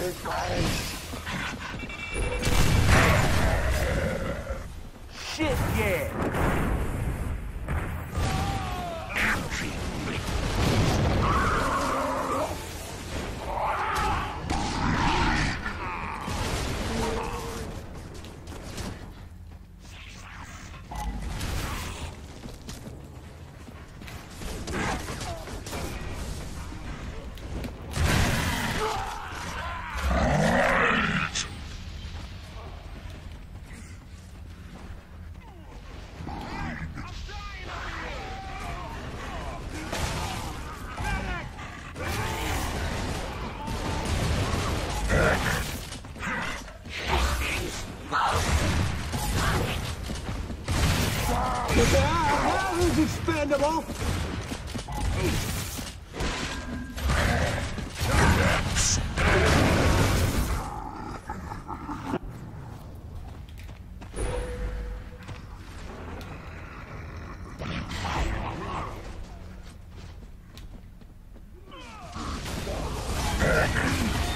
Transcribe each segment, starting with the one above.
Shit, yeah. That is expendable. Manic!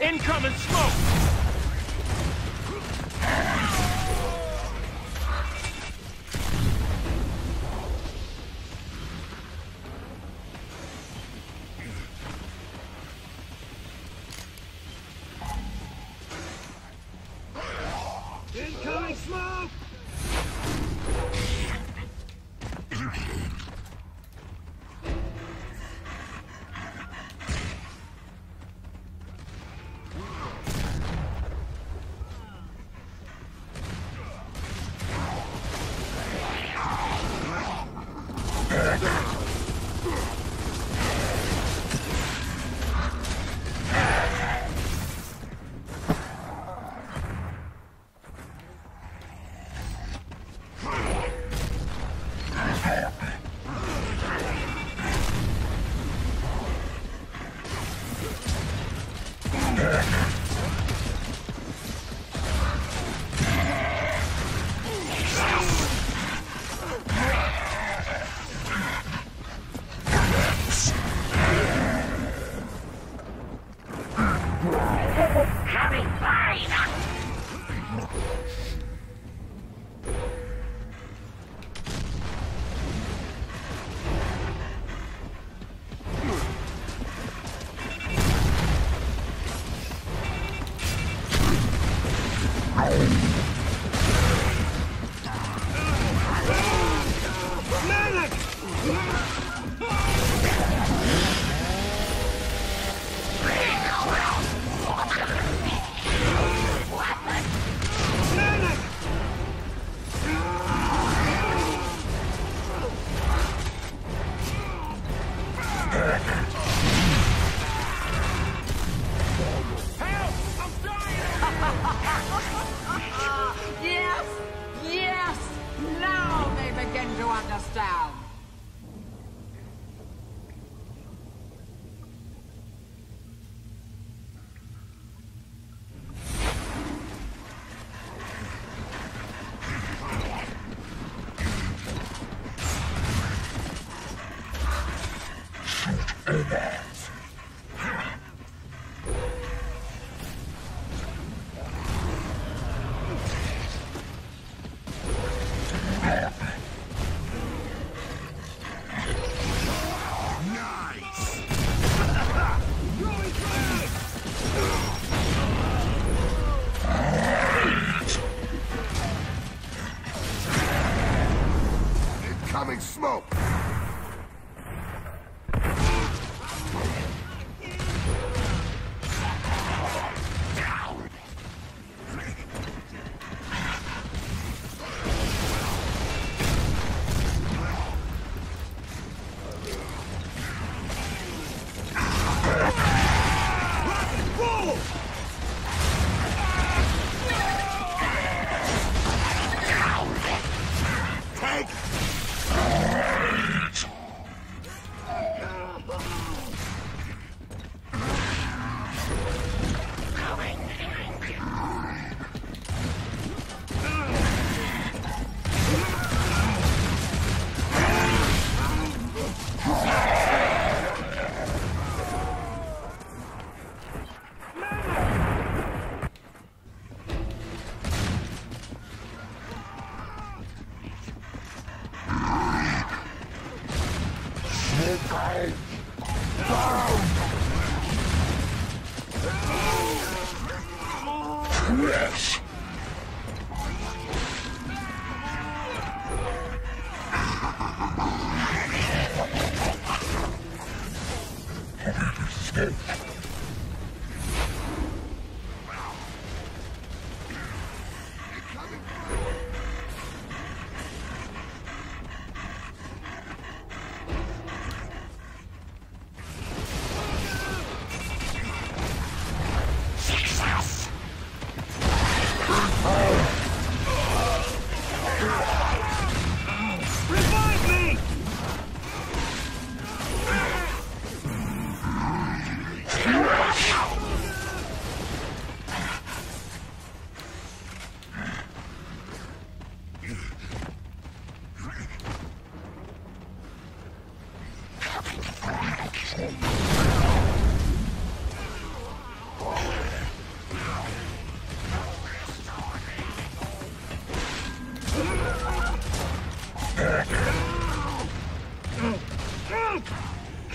Incoming smoke! Manic! over. Yes!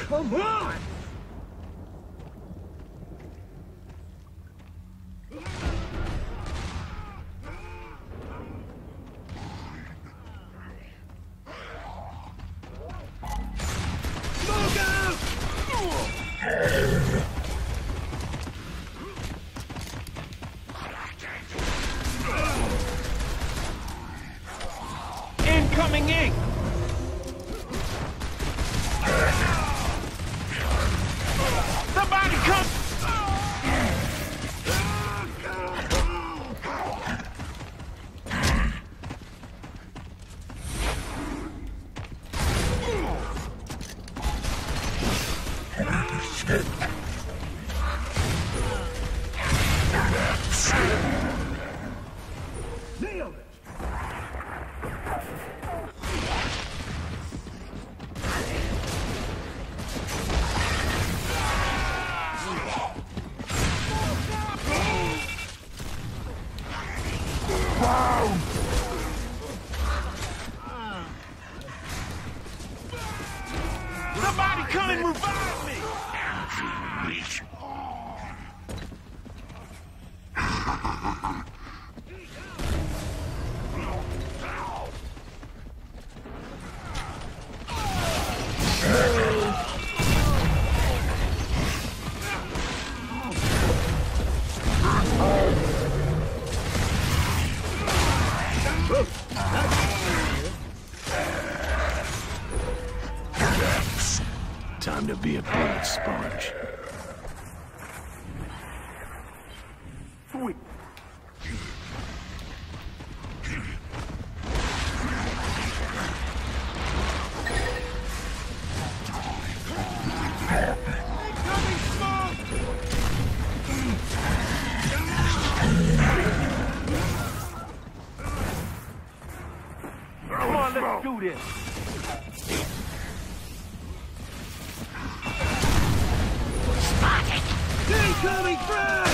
Come on! Nailed Incoming smoke! Come on, let's do this. Frag!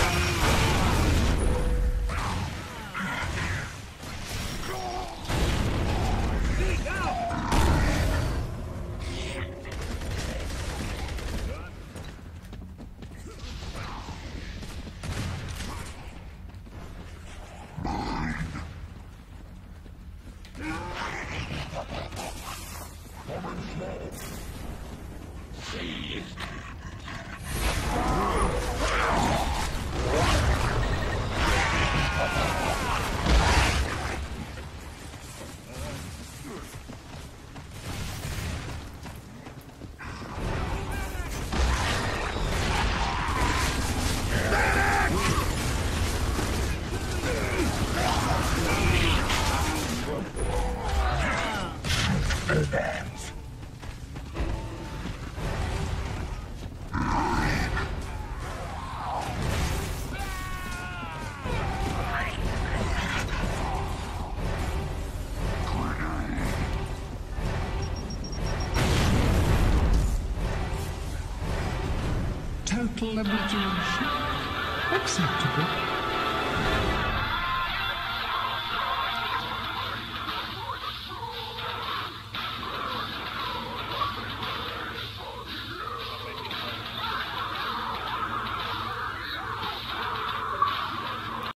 Come and flow. Say it. anlatılabileceği bir şey. Hepsi.